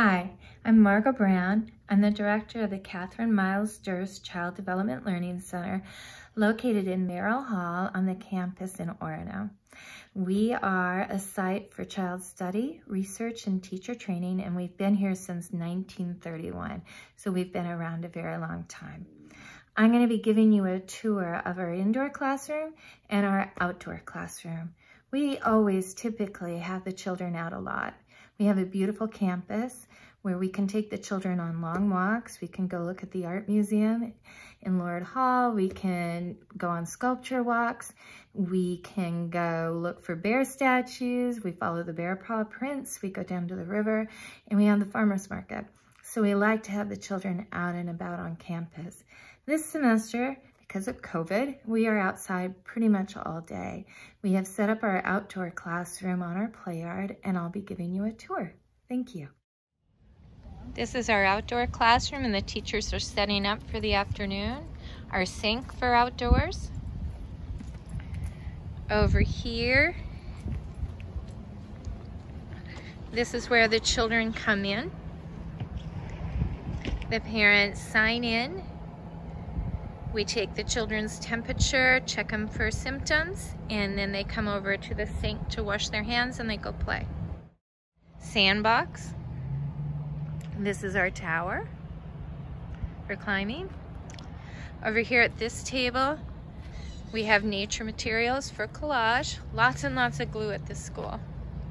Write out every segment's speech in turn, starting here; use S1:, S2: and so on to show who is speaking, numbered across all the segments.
S1: Hi, I'm Margo Brown. I'm the director of the Katherine Miles Durst Child Development Learning Center located in Merrill Hall on the campus in Orono. We are a site for child study, research, and teacher training, and we've been here since 1931, so we've been around a very long time. I'm going to be giving you a tour of our indoor classroom and our outdoor classroom. We always typically have the children out a lot. We have a beautiful campus where we can take the children on long walks. We can go look at the art museum in Lord Hall. We can go on sculpture walks. We can go look for bear statues. We follow the bear paw prints. We go down to the river and we have the farmer's market. So we like to have the children out and about on campus. This semester, because of COVID, we are outside pretty much all day. We have set up our outdoor classroom on our play yard and I'll be giving you a tour. Thank you.
S2: This is our outdoor classroom and the teachers are setting up for the afternoon. Our sink for outdoors. Over here, this is where the children come in. The parents sign in we take the children's temperature, check them for symptoms, and then they come over to the sink to wash their hands and they go play. Sandbox. This is our tower for climbing. Over here at this table, we have nature materials for collage. Lots and lots of glue at this school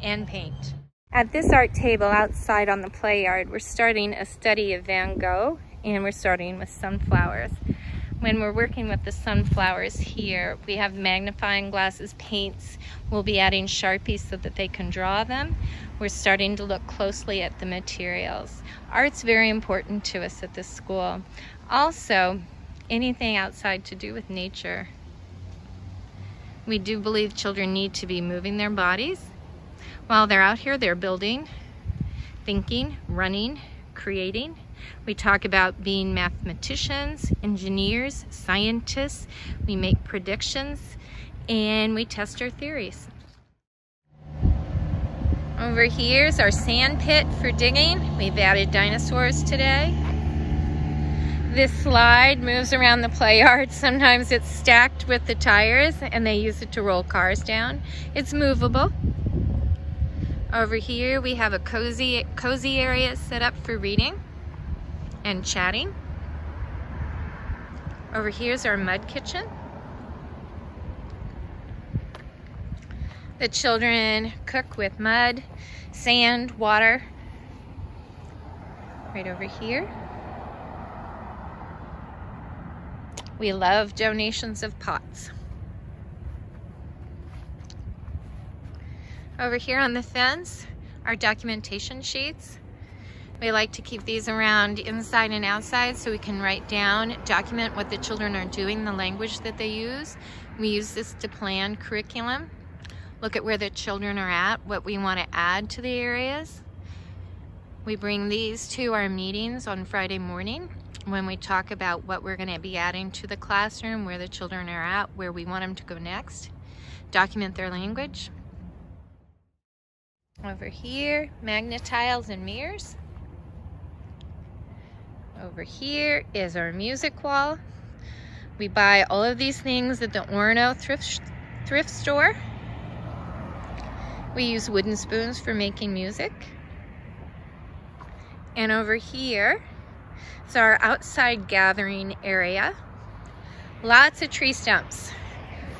S2: and paint. At this art table outside on the play yard, we're starting a study of Van Gogh and we're starting with sunflowers when we're working with the sunflowers here, we have magnifying glasses, paints. We'll be adding Sharpies so that they can draw them. We're starting to look closely at the materials. Art's very important to us at this school. Also, anything outside to do with nature. We do believe children need to be moving their bodies. While they're out here, they're building, thinking, running, creating, we talk about being mathematicians, engineers, scientists. We make predictions and we test our theories. Over here is our sand pit for digging. We've added dinosaurs today. This slide moves around the play yard. Sometimes it's stacked with the tires and they use it to roll cars down. It's movable. Over here we have a cozy, cozy area set up for reading and chatting. Over here's our mud kitchen. The children cook with mud, sand, water. Right over here. We love donations of pots. Over here on the fence, our documentation sheets. We like to keep these around inside and outside so we can write down, document what the children are doing, the language that they use. We use this to plan curriculum, look at where the children are at, what we want to add to the areas. We bring these to our meetings on Friday morning when we talk about what we're going to be adding to the classroom, where the children are at, where we want them to go next. Document their language. Over here, magnetiles and mirrors. Over here is our music wall. We buy all of these things at the Orono thrift, thrift store. We use wooden spoons for making music. And over here is our outside gathering area. Lots of tree stumps,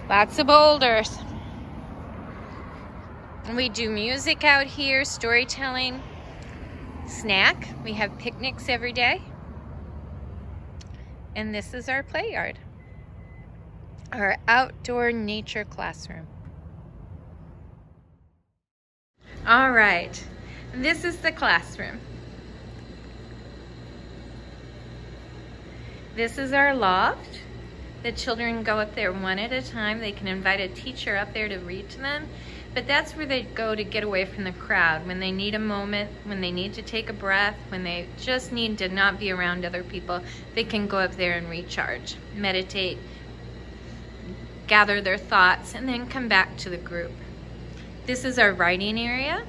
S2: lots of boulders. We do music out here, storytelling, snack. We have picnics every day. And this is our play yard, our outdoor nature classroom. All right, this is the classroom. This is our loft. The children go up there one at a time. They can invite a teacher up there to read to them. But that's where they go to get away from the crowd when they need a moment, when they need to take a breath, when they just need to not be around other people. They can go up there and recharge, meditate, gather their thoughts, and then come back to the group. This is our writing area.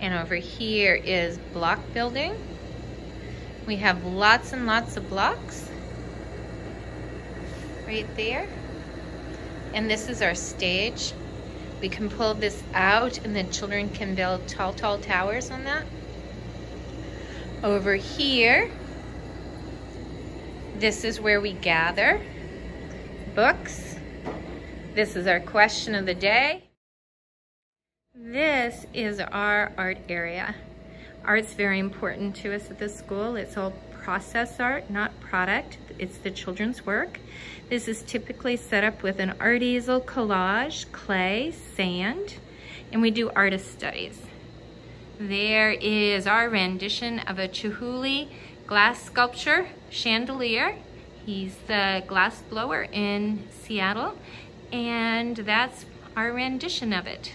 S2: And over here is block building. We have lots and lots of blocks right there. And this is our stage. We can pull this out and the children can build tall, tall towers on that. Over here, this is where we gather books. This is our question of the day. This is our art area. Art's very important to us at the school. It's all process art, not product. It's the children's work. This is typically set up with an art easel, collage, clay, sand, and we do artist studies. There is our rendition of a Chihuly glass sculpture chandelier. He's the glass blower in Seattle, and that's our rendition of it.